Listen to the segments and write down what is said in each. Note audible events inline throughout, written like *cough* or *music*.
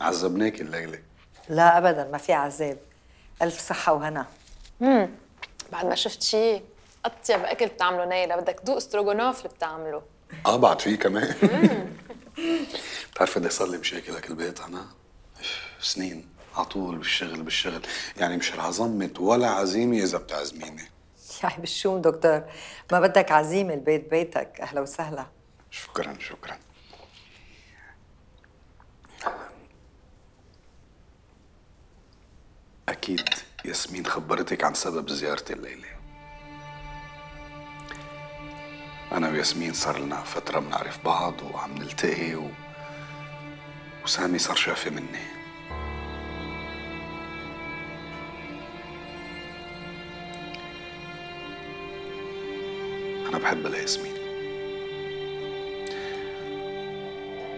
عذبناك الليلة. لا ابدا ما في عذاب. ألف صحة وهنا. بعد ما شفت شيء أطيب أكل بتعمله نيله بدك تذوق استروغونوف اللي بتعمله. آه بعد فيه كمان. *laughs* بتعرف قد إيه صار لي مشاكلك البيت أنا؟ سنين. على طول بالشغل بالشغل. يعني مش رح ولا عزيمة إذا بتعزميني. حبيبي شو دكتور. ما بدك عزيمة البيت بيتك. أهلا وسهلا. شكرا شكرا. أكيد ياسمين خبرتك عن سبب زيارتي الليلة. أنا وياسمين صار لنا فترة بنعرف بعض وعم نلتقي و... وسامي صار شافي مني. أنا بحبها لياسمين.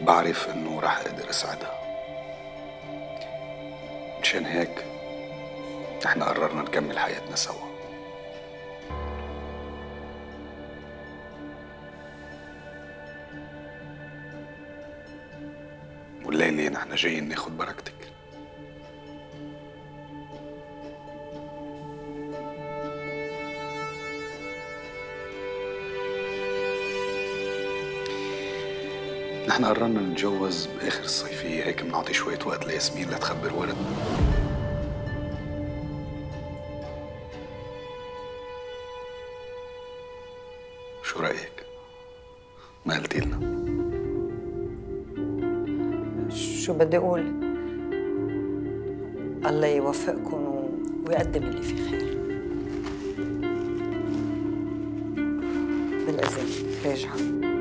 بعرف إنه راح أقدر أساعدها. مشان هيك إحنا قررنا نكمل حياتنا سوا. والليلة نحن جايين ناخد بركتك. نحن قررنا نتجوز بآخر الصيفية هيك بنعطي شوية وقت لياسمين لتخبر ورد شو رأيك؟ ما قلتي لنا شو بدي أقول الله يوفقكم. ويقدم اللي فيه خير بالأذن راجعه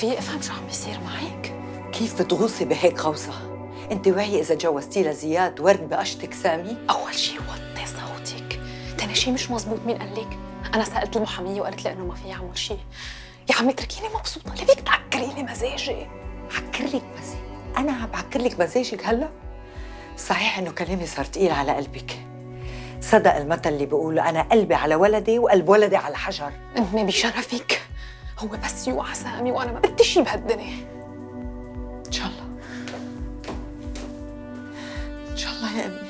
في افهم شو عم بيصير معك؟ كيف بتغوصي بهيك غوصة؟ انت واعية إذا جوزتي لزياد ورد بقشتك سامي؟ أول شيء وطي صوتك. تاني شيء مش مزبوط مين قال لك؟ أنا سألت المحامية وقالت لي إنه ما في يعمل شيء يا عمي اتركيني مبسوطة. ليه بدك تعكري لي مزاجي؟ عكر لك مزاج أنا عم بعكر لك مزاجك هلا؟ صحيح إنه كلامي صار تقيل على قلبك. صدق المثل اللي بيقول أنا قلبي على ولدي وقلب ولدي على حجر. امي بشرفك هو بس يوعى سامي وأنا ما بدي شيء بهالدنيا. إن شاء الله. إن شاء الله يا الله